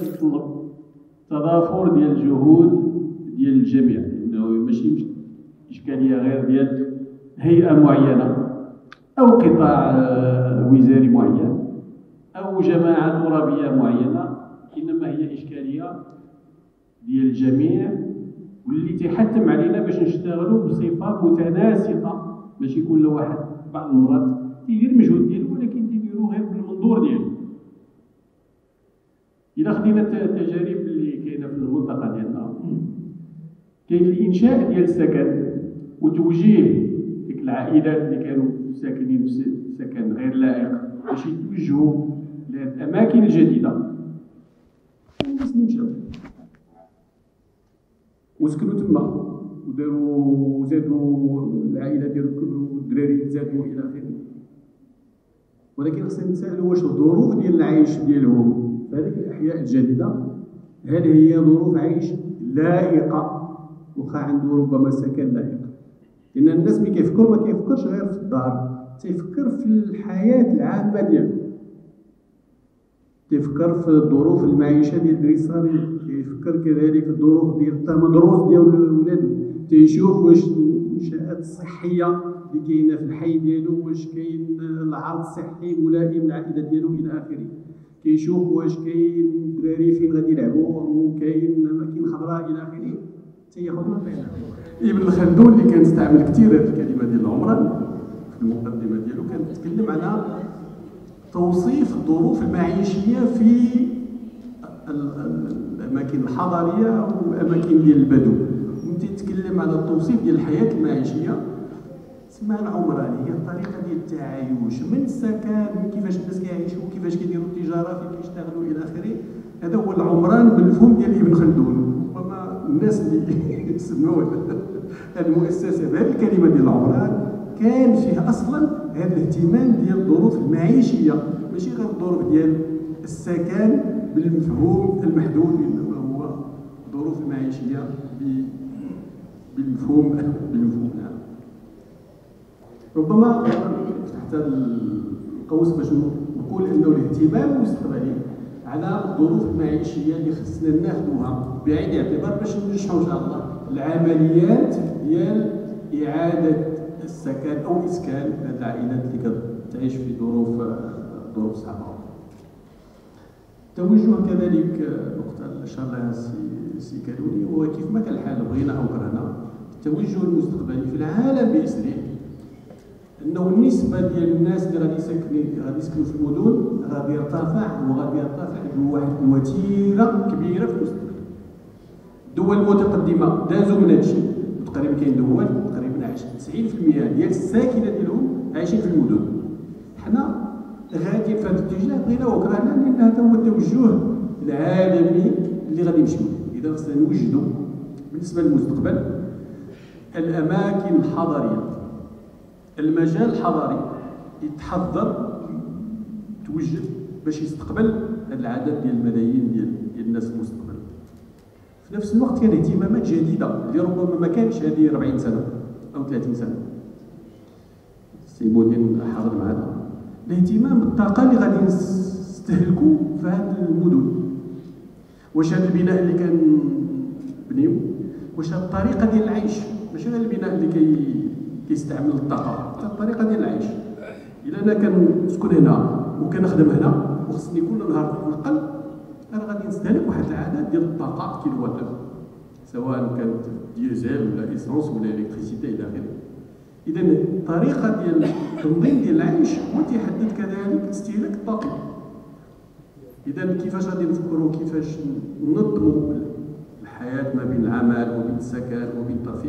تطلب تضافر ديال الجهود ديال الجميع. لأنه ماشي إشكالية غير ديال هيئة معينة أو قطاع آه، وزاري معين أو جماعة ترابية معينة إنما هي إشكالية ديال الجميع واللي تيحتم علينا باش نشتغلوا بصفة متناسقة. ماشي كل واحد بعض المرات تيدير المجهود ديالو ولكن تيديرو غير بالمنظور ديالو. الا خدينا التجارب اللي كاينة في المنطقة ديالنا. كاين الإنشاء ديال السكن وتوجيه ديك العائلات اللي كانوا ساكنين في سكن غير لائق باش يتوجهوا للأماكن الجديدة. الناس اللي مشاو وسكنوا تما وداروا زادوا العائلة ديالهم كبروا والدراري تزادوا إلى آخره. ولكن خصنا نسألوا واش الظروف ديال العيش ديالهم في هذيك الأحياء الجديدة. هل هي ظروف عيش لائقة وخا عنده ربما سكن لائق. لأن الناس ملي كيفكر ما كيفكرش غير في الدار تيفكر في الحياة العامة ديالو. تيفكر في الظروف المعيشة ديال الدري الصغير كيفكر كذلك في الظروف ديال التمدروس ديال ولادو تيشوف واش المنشات الصحية اللي كاينة في الحي ديالو واش كاين العرض الصحي ملائم للعائله ديالو إلى آخره. كيشوف واش كاين دراري فين غادي يلعبوا وكاين اماكن خضراء إلى آخره. تياخذ ابن خلدون اللي كان استعمل كثير هذه الكلمة ديال العمران في المقدمة ديالو كان تكلم على توصيف الظروف المعيشية في الأماكن الحضريه والأماكن ديال البدو. وانت تتكلم على التوصيف ديال الحياة المعيشية اسمها العمرانيه هي الطريقة ديال التعايش. من السكن من كيفاش الناس كيعيشوا كيفاش كيديروا التجارة فين كيشتغلوا إلى آخره. هذا هو العمران بالمفهوم ديال ابن خلدون. ربما الناس اللي يسموا المؤسسة بهذه الكلمة ديال العمران كان فيه أصلا هذا الاهتمام ديال الظروف المعيشية. ماشي غير الظروف ديال السكن بالمفهوم المحدود إنما هو الظروف المعيشيه بالمفهوم بالمفهوم نعم ربما تحت القوس باش نقول انه الاهتمام المستقبلي على الظروف المعيشيه اللي خصنا ناخذوها بعين الاعتبار باش ننجحوا إن شاء الله. العمليات ديال إعادة السكن أو إسكان العائلات اللي كتعيش في ظروف ظروف صعبة. توجه كذلك نقطه اشار لها سي كالوني هو كيف ما كان الحال بغينا أو كرهنا التوجه المستقبلي في العالم باسره إنه النسبة ديال الناس اللي غادي يسكنوا غادي يسكنوا في المدن غادي يرتفع وغادي يرتفع بواحد الوتيره كبيرة في المستقبل الدول. المتقدمه دازوا من هذا الشيء تقريبا كاين دول تقريبا 90% ديال الساكنة ديالهم عايشين في المدن. حنا غادي في هذا الاتجاه بغينا وكرهنا لأن هذا هو التوجه العالمي اللي غادي نمشيو إذا خصنا نوجدوا بالنسبة للمستقبل الأماكن الحضرية. المجال الحضاري يتحضر توجد باش يستقبل هذا العدد ديال الملايين ديال, الناس المستقبل. في نفس الوقت كان اهتمامات جديدة اللي ربما ما كانش هذه 40 سنة أو 30 سنة. سي بودين حاضر معنا الاهتمام بالطاقه اللي غادي نستهلكوا في هذه المدن. واش هذا البناء اللي كان بنيو واش هذه الطريقة ديال العيش؟ ماشي غير البناء اللي كي كيستعمل الطاقة. حتى الطريقة ديال العيش. إلا أنا كنسكن هنا وكنخدم هنا وخصني كل نهار نتنقل أنا غادي نستهلك واحد العدد ديال الطاقة كيلو وات سواء كانت ديزل ولا اسونس ولا إلكتريسيتي إلى آخره. اذا الطريقة ديال التنظيم ديال العيش هو تيحدد كذلك استهلاك الطاقة. اذا كيفاش غادي نفكروا كيفاش ننظموا الحياة ما بين العمل وبين السكن وبين الترفيه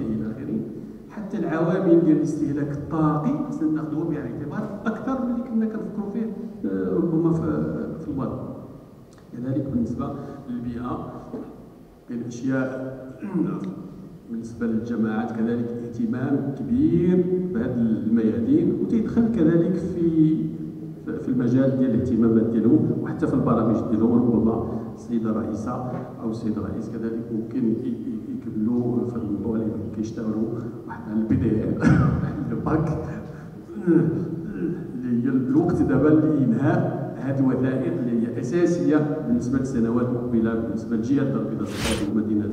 العوامل ديال الاستهلاك الطاقي خصنا ناخذوها بعين الاعتبار أكثر من اللي كنا كنفكروا فيه آه، ربما في الوضع كذلك بالنسبة للبيئة كاين أشياء بالنسبة للجماعات كذلك اهتمام كبير بهذه الميادين وتيدخل كذلك في في المجال ديال الاهتمامات ديالهم وحتى في البرامج ديالهم ربما السيده الرئيسه أو السيد الرئيس كذلك ممكن يكملوا في الموضوع اللي البي دي واحد الباك. الوقت دابا لانهاء هذه الوثائق اللي هي أساسية بالنسبة للسنوات المقبله بالنسبة لجهه تربيه الصغار ومدينه